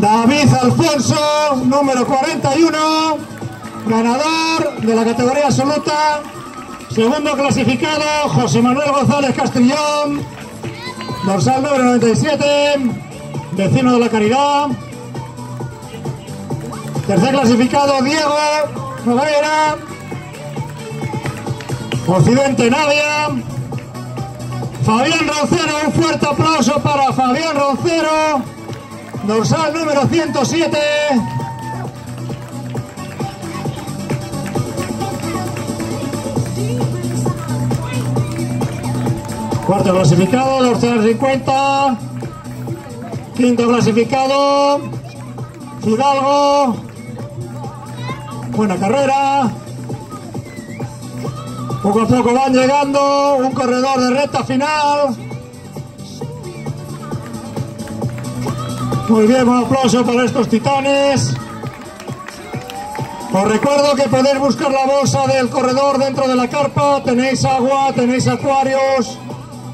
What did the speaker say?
David Alfonso, número 41, ganador de la categoría absoluta. Segundo clasificado, José Manuel González Castrillón, dorsal número 97, vecino de la Caridad. Tercer clasificado, Diego Noguera, Occidente Navia. Fabián Roncero, un fuerte aplauso para Fabián Roncero, dorsal número 107. Cuarto clasificado, dorsal 50. Quinto clasificado, Fidalgo. Buena carrera. Poco a poco van llegando, un corredor de recta final. Muy bien, un aplauso para estos titanes. Os recuerdo que podéis buscar la bolsa del corredor dentro de la carpa, tenéis agua, tenéis acuarios,